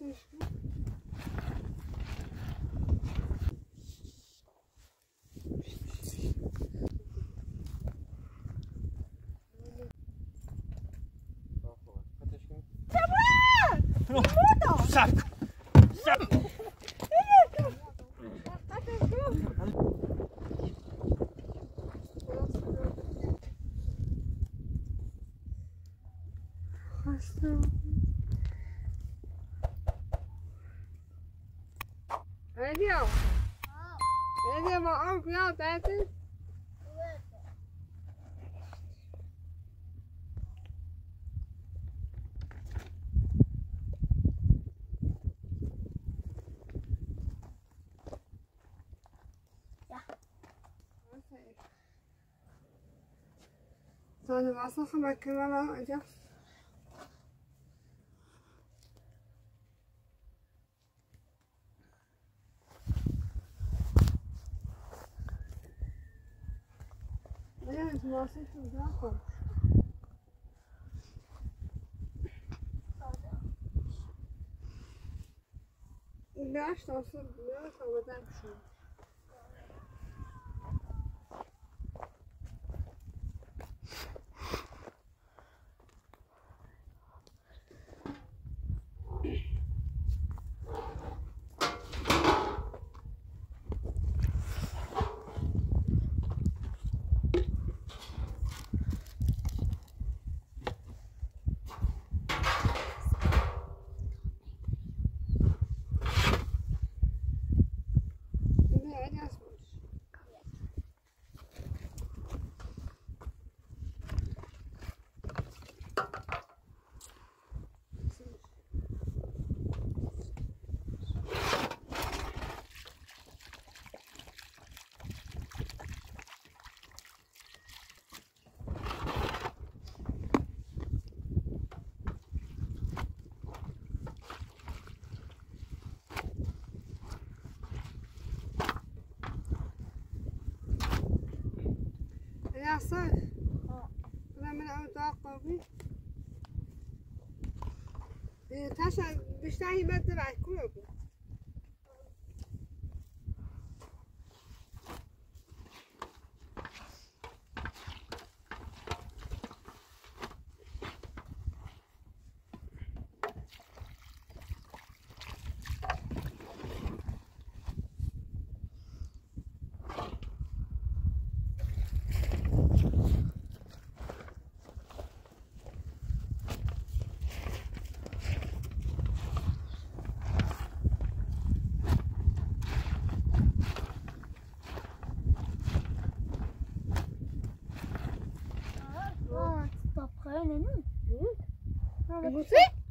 работаешь. Савка! Савка! Packer? Ja. Okay. Sollen wir was my einmal I ja? Het was echt een welkom. یاسا ها برنامه تعقیبی تا سه بیشتر اهمیت ندار که رو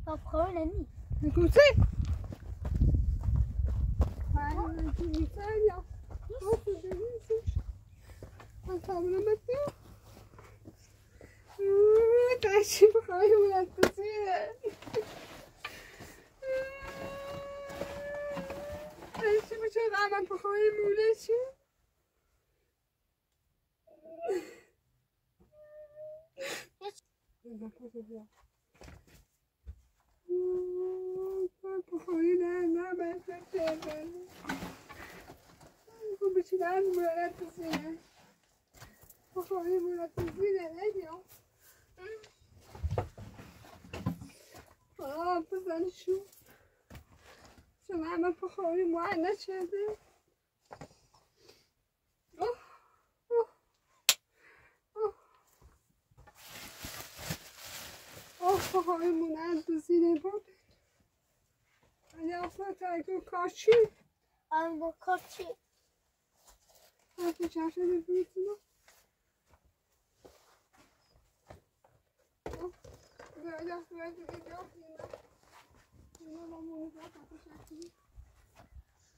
après une année. بخوری مرد بسیده نگیم آه بزن شو شما همه بخوری مرد نشده اوه اوه اوه اوه بخوری مرد بسیده بود Ja, wat ik een kastje. Un beau quartier. Wat is jij in de buurt nog? Oh, ik dacht dat ik in België maar in Nederland moet ik ook wat zeggen.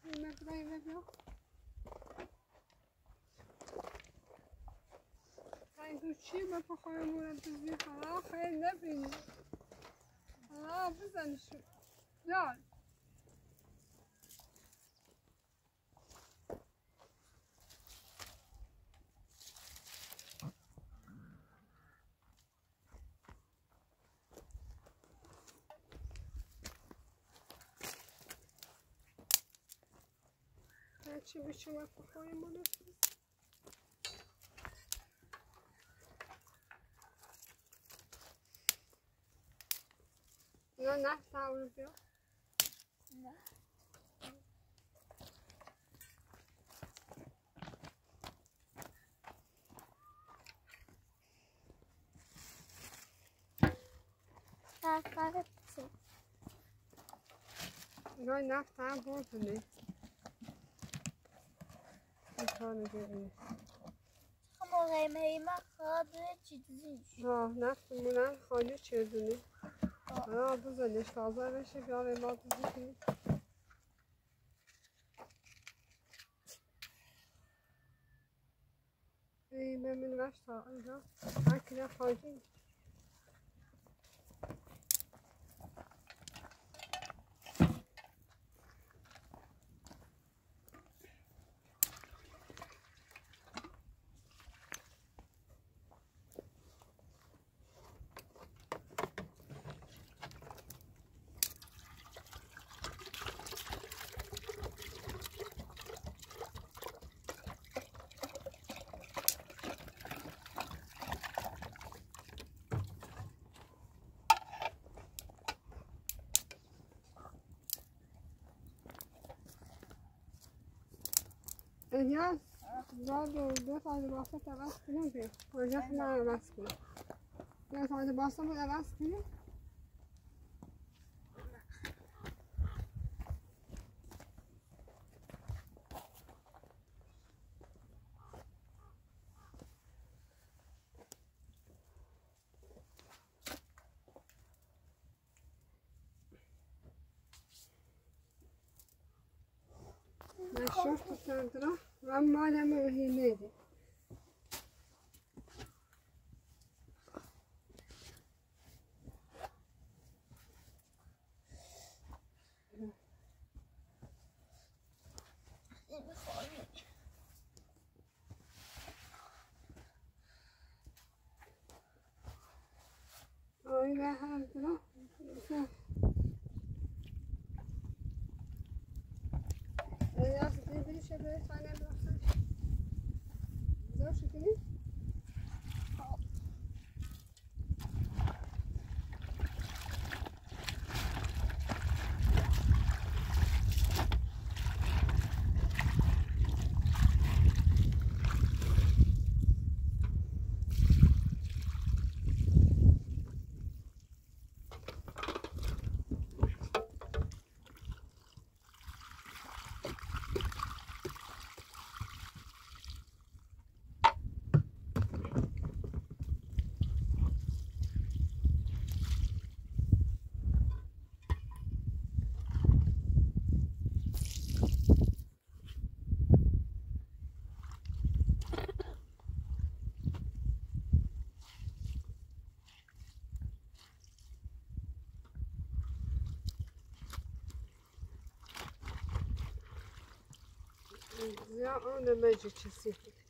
En dan ben je weg nog. Hij doet chiba voor gewoon moeder te. Ah, geen in. Ah. Ja. چی بچه بخوریم رو نه نه تعارف بیا نه قرقره بسه نه نفت هم می‌تونه ببینی اما قیمه من خرابه چیزیش آه نفت مونن خالی چردونی آه بزنش تازه بشه بیا به ما بزنی ای ببین نفت تا اینجا هر کنه خالی الیاس بعد دو ساعت واسه عوض کنیم که کجا نه عوض کنیم. دو ساعت واسه بود عوض کنیم. مشروف 咱们回去。嗯。嗯，好嘞。我应该还能。زیا اون مجی چسی یه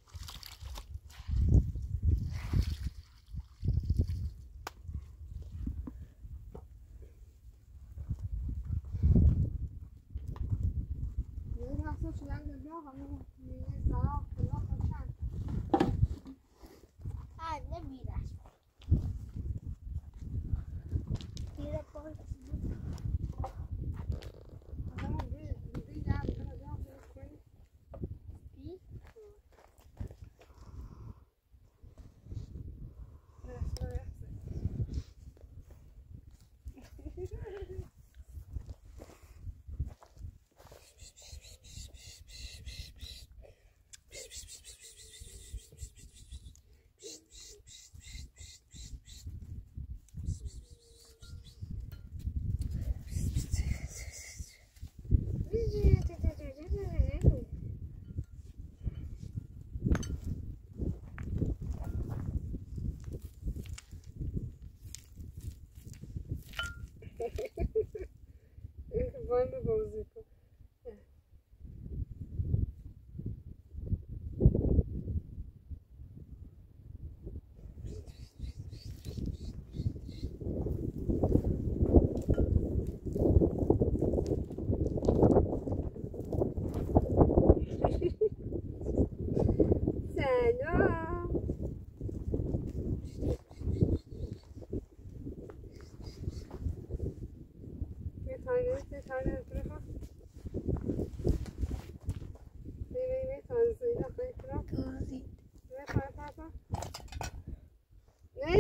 12.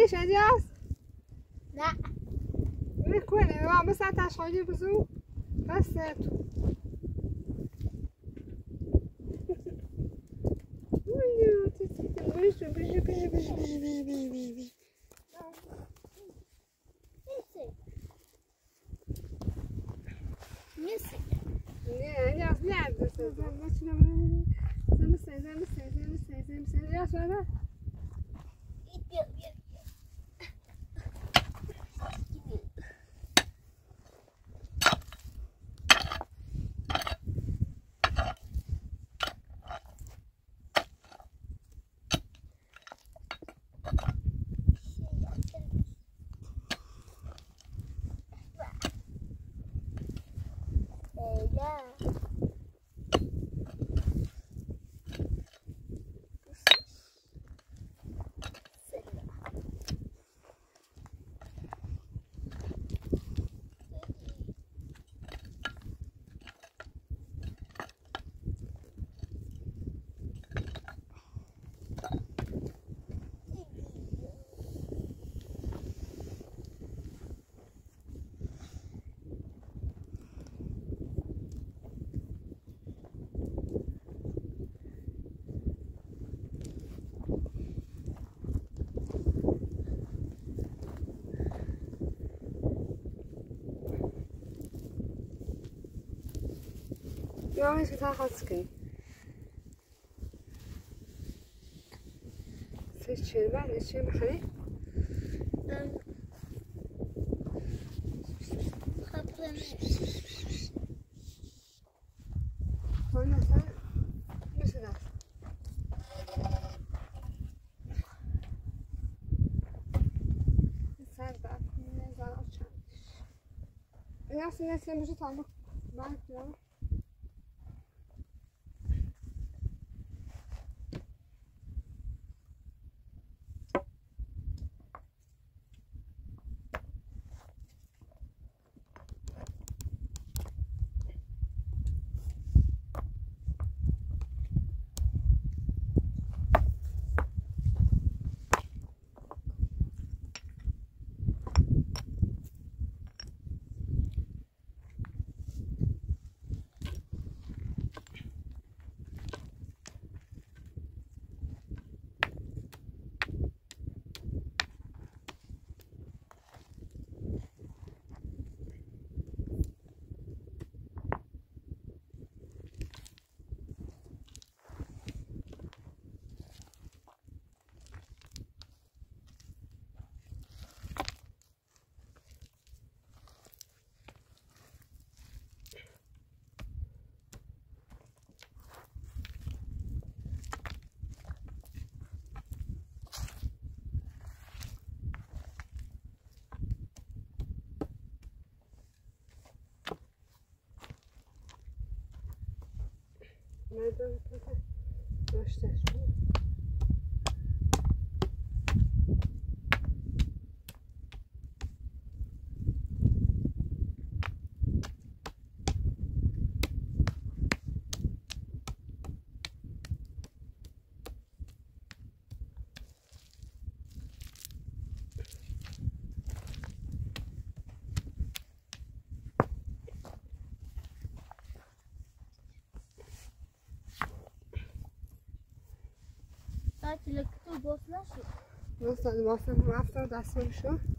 میش اینجاست؟ نه می‌کنه ما مثلا تشخالی بزرگ بس تو jongens, het gaat hartstikke. تشيل بعد تشيل محلي هنا ساعة نص ساعة ساعة بعد نزعل أشعر يا سيدي مش طعمك بعد می‌دونم که داشتش بود هر کی لکتو باس نشد مثلا مثلا دستم شد.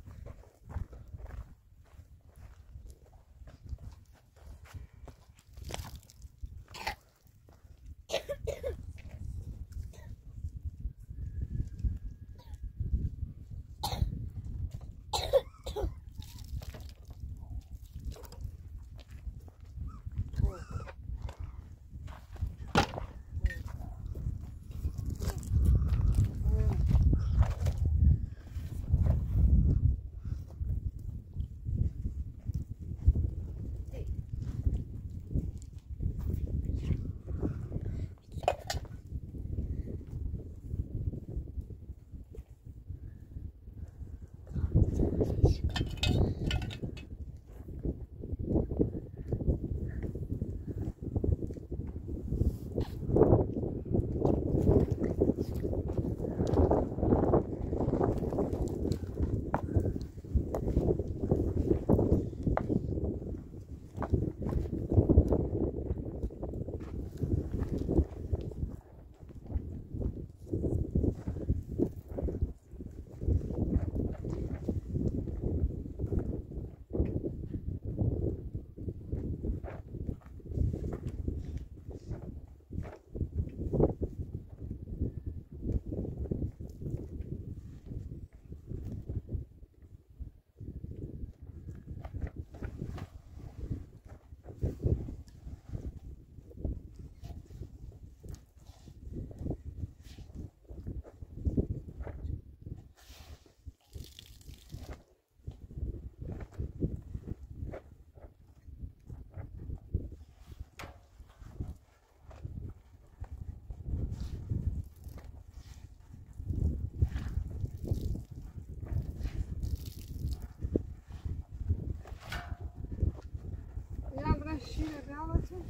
Şile bir alacağım.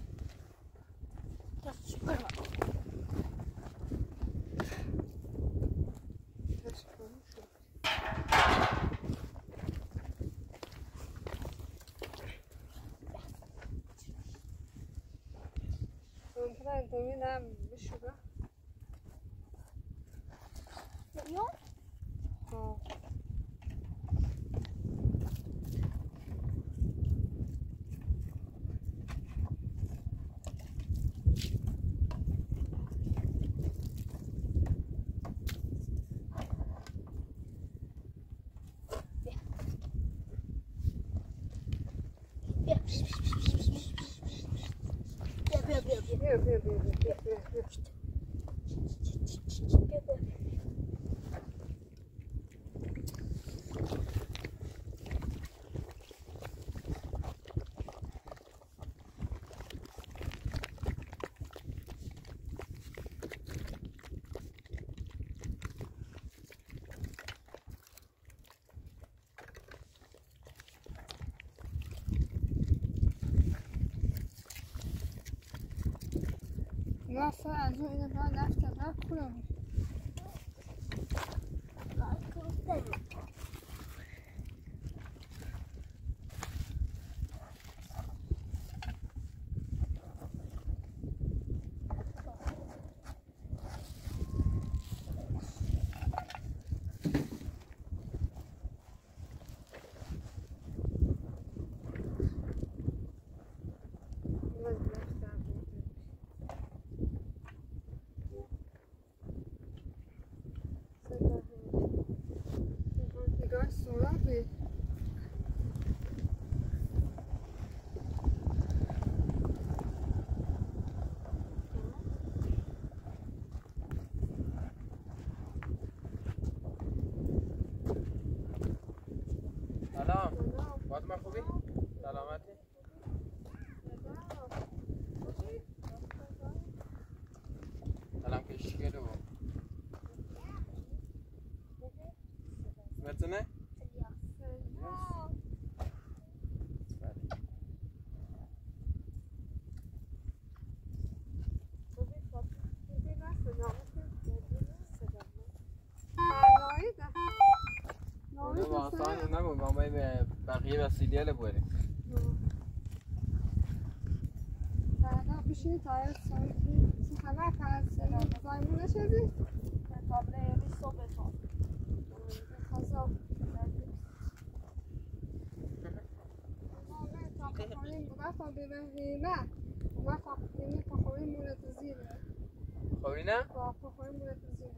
Nasıl çıkıyor? Dominam, bicho, né? E onde? رفتم از اون این بار رفتم واقعا اونه بود ما باید به بقیه وسیله بریم. بشین تا سایتی همه فرسه زایمون نشدی؟ خزا تا. ببهیمه ما تقدیمی پخوری مورد زیره. خوبی نه؟ با پخوری مورد زیره.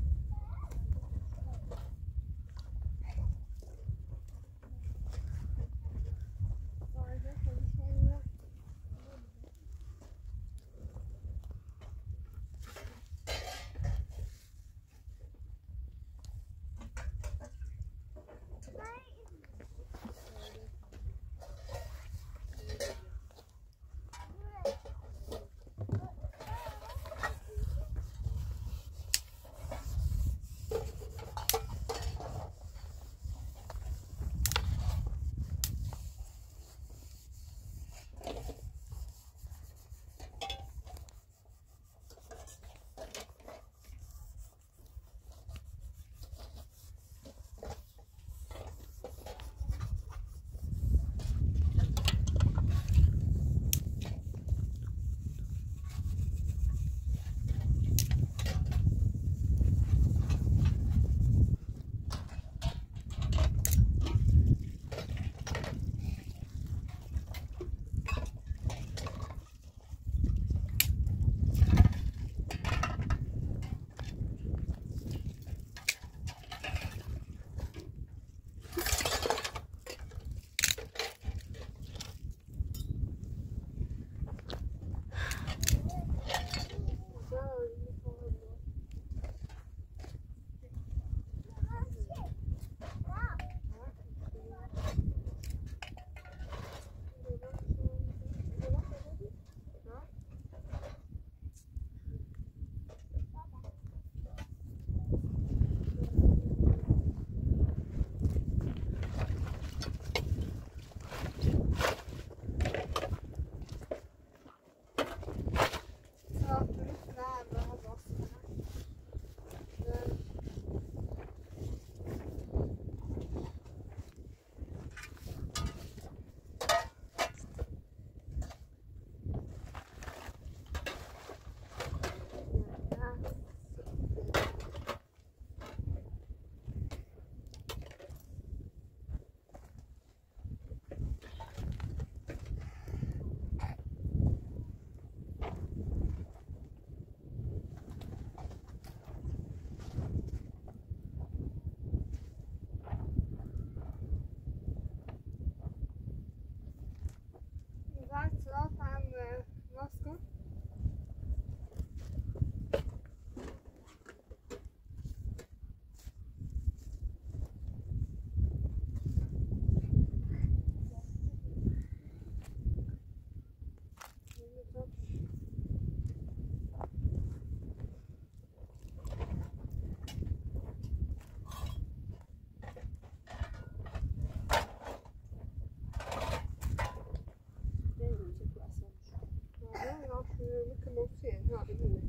give him the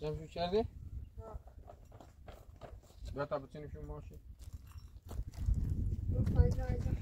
وسیله تونه اینجا شو کن منتش روشن کنم نمیشون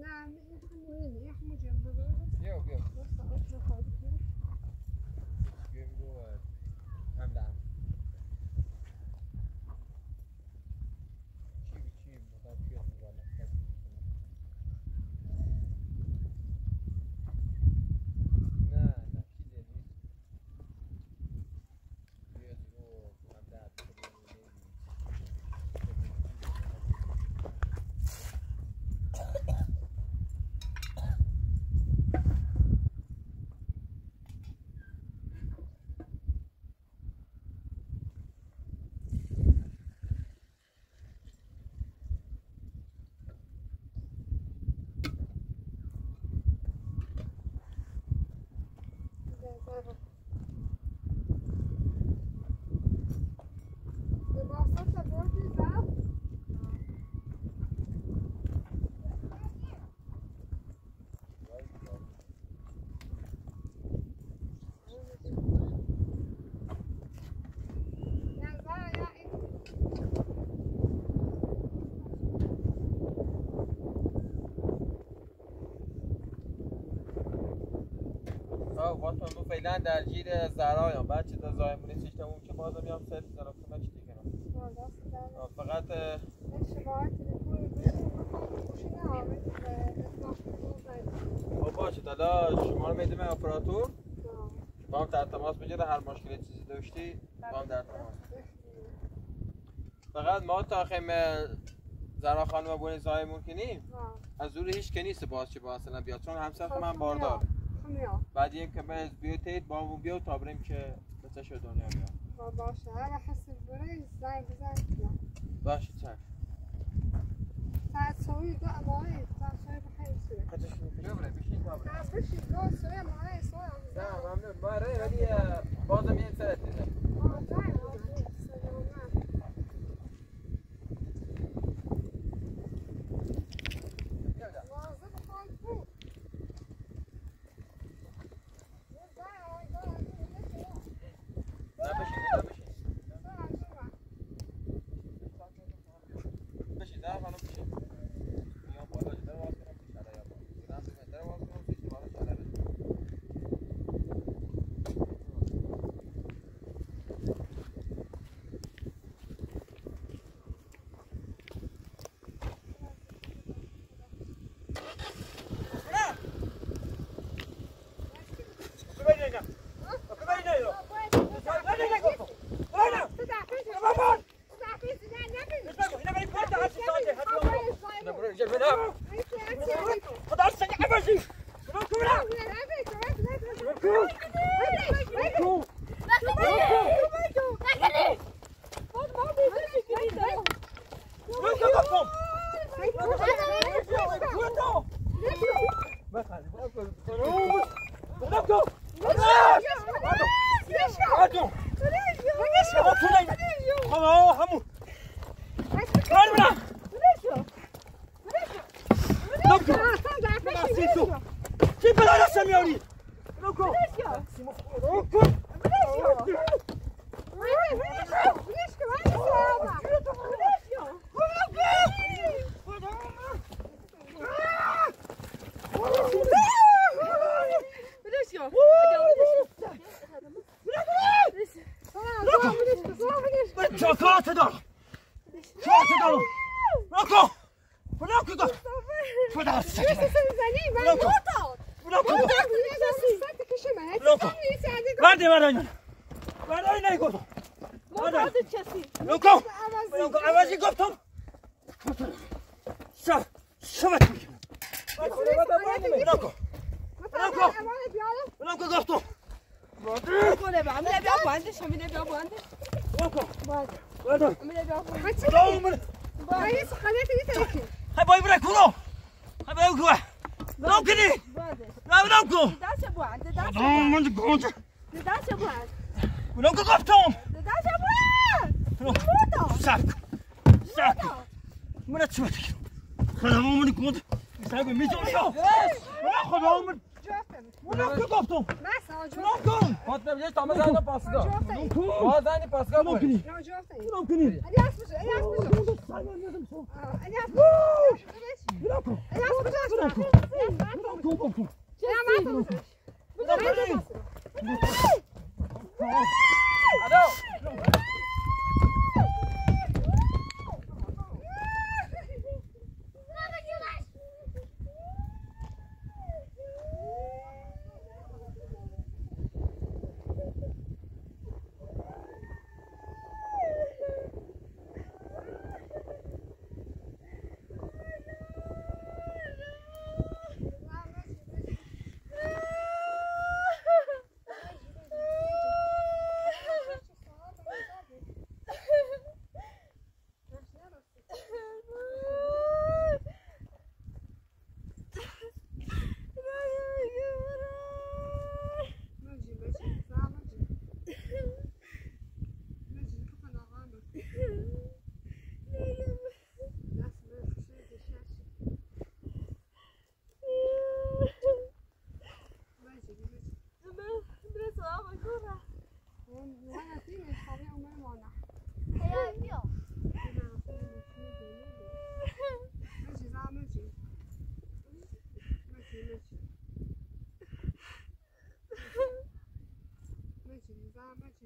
يحمل يحمل جنبه بیا بیا بس أطلع خالص بیا میگو هم دهم چی بی چی مدام بیاد میگم نه نه چیزی نیست بیا دیگو هم دهم ببساطة برضه ده يا زلمة يا إيه آه واسه من فعلا درگیر زرایم بعد چیزا زایمونه سیستمون که بازم میام سر زرا کنه چی دیگه فقط خب باشه. حالا شما رو میدیم اپراتور با هم در تماس بگیره هر مشکلی چیزی داشتی با هم در تماس فقط ما تا خیم زرا خانم بونی زایمون کنیم از زور هیچ که نیست باز چه با اصلا بیاد. چون همسر من باردار. خميا بعد یک که بز بیوتید با همون بیاد تا بریم که بچه شد دنیا بیاد باشه. انا احس بري زي بزي باشه چشم. ساعة تسوي بقى معايا ساعة تسوي بحي سوي خودش می‌کنه بره بشین تا بره جوا سوي معايا سوي نه ممنون. باره ولی بازم یه سرت up. Je vais pas me faire.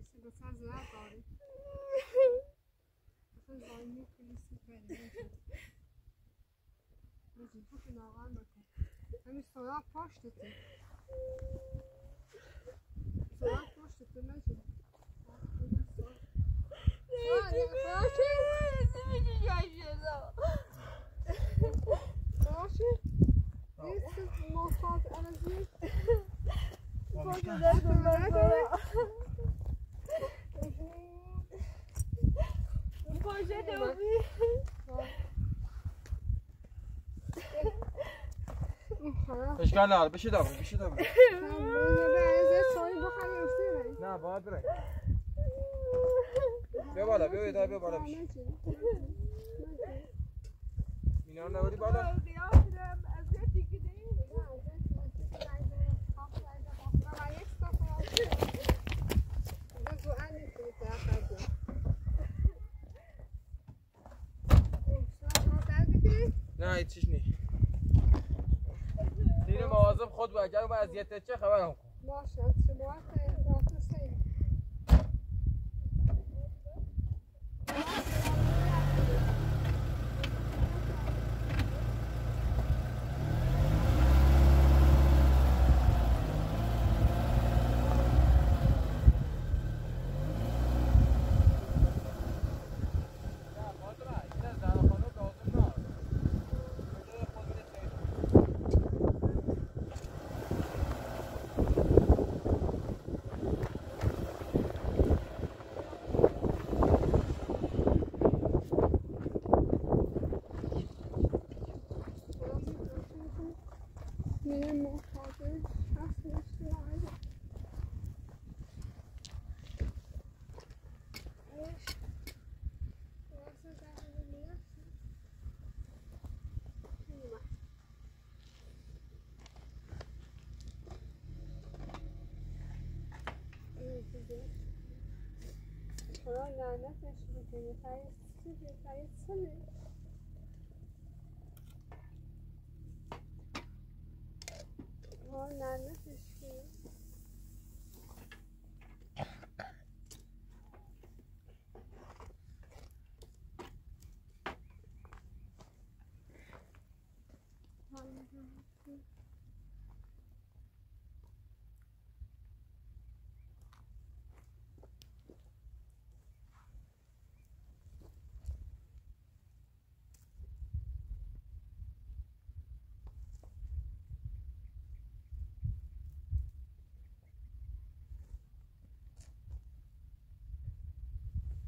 زن بجی سی به سر زیاد داری اصلا زایی می‌کنی سی بری بجی بجی کفن آقا بکن همین سراغ پاشتی سراغ پاشتی بجی باشه نیست محتاج عرضی اشکال نداره بشید آقا بشید آقا نه باید بره بیا بالا بیا بیا بیا بالا بشی مینا رو نبری بالا. نه هیچ چیش نی دیر مواظب خود با اگر با اذیت چه خبرم کن باشه شما لعنتش بکنه فرید فرید سنه خدا لعنتش کنه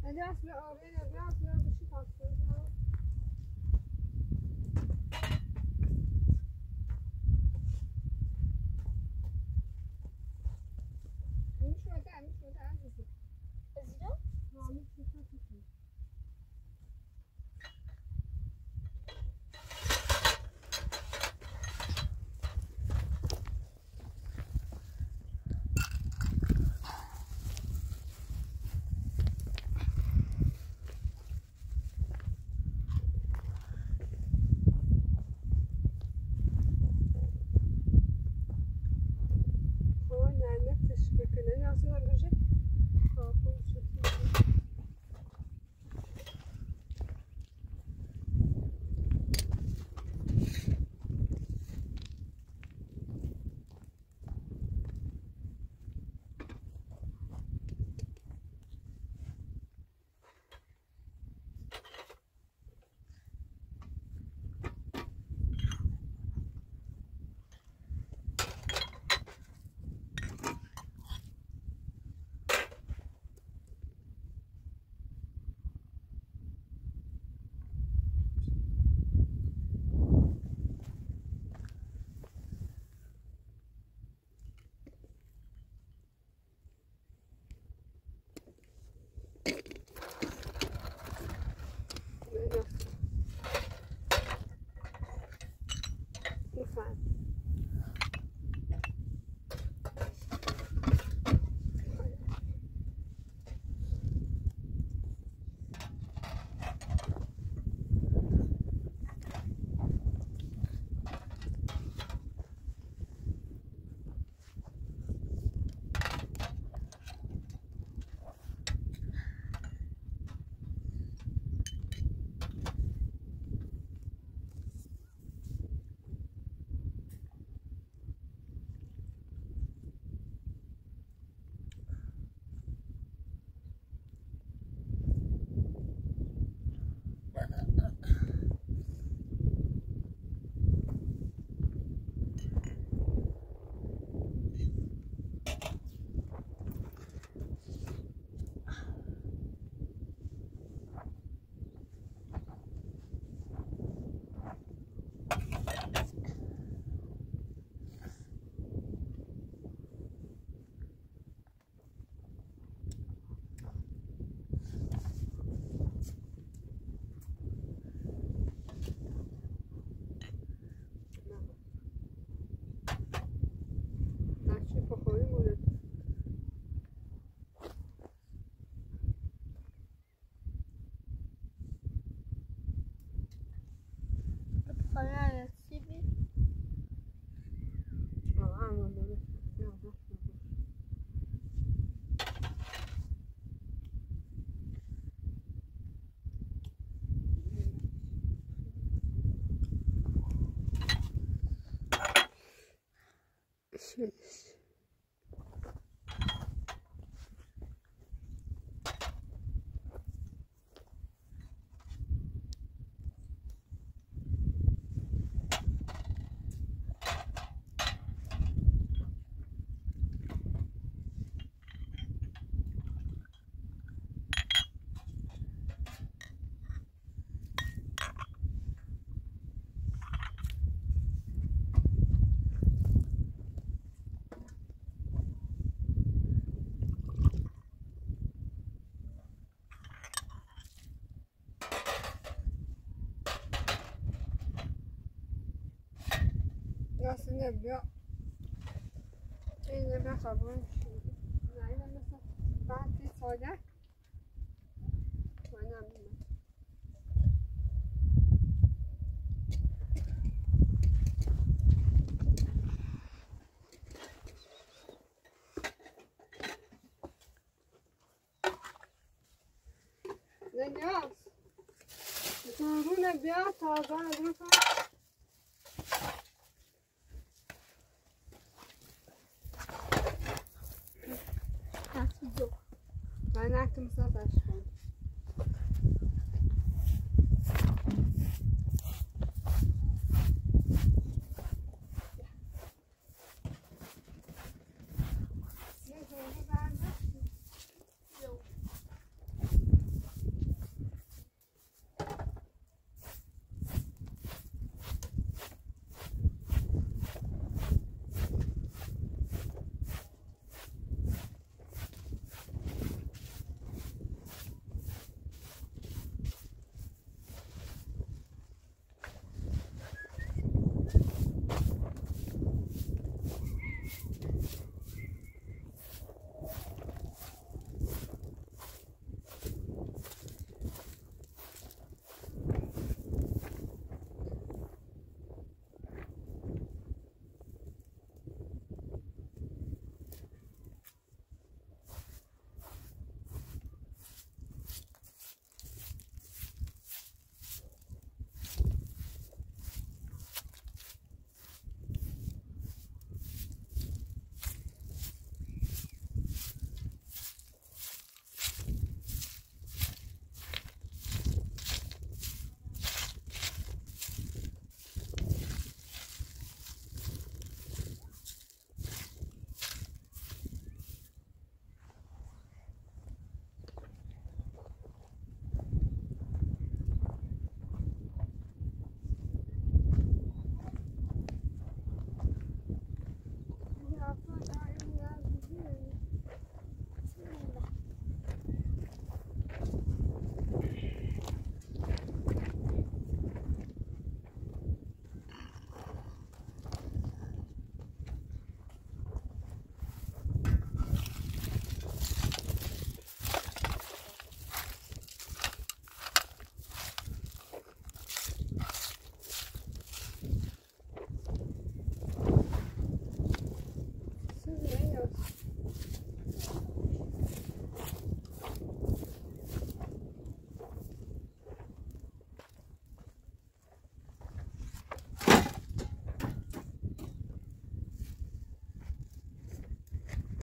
Aliás, meu, aliás, meu, deixa eu passar. مش görüşürüz. Aslında bir اینه بخوابون نه اینه مثل بعضی ساده و نه می‌مونه. نه نیاز دورونه بیا تازه رو کن aklım sataştım.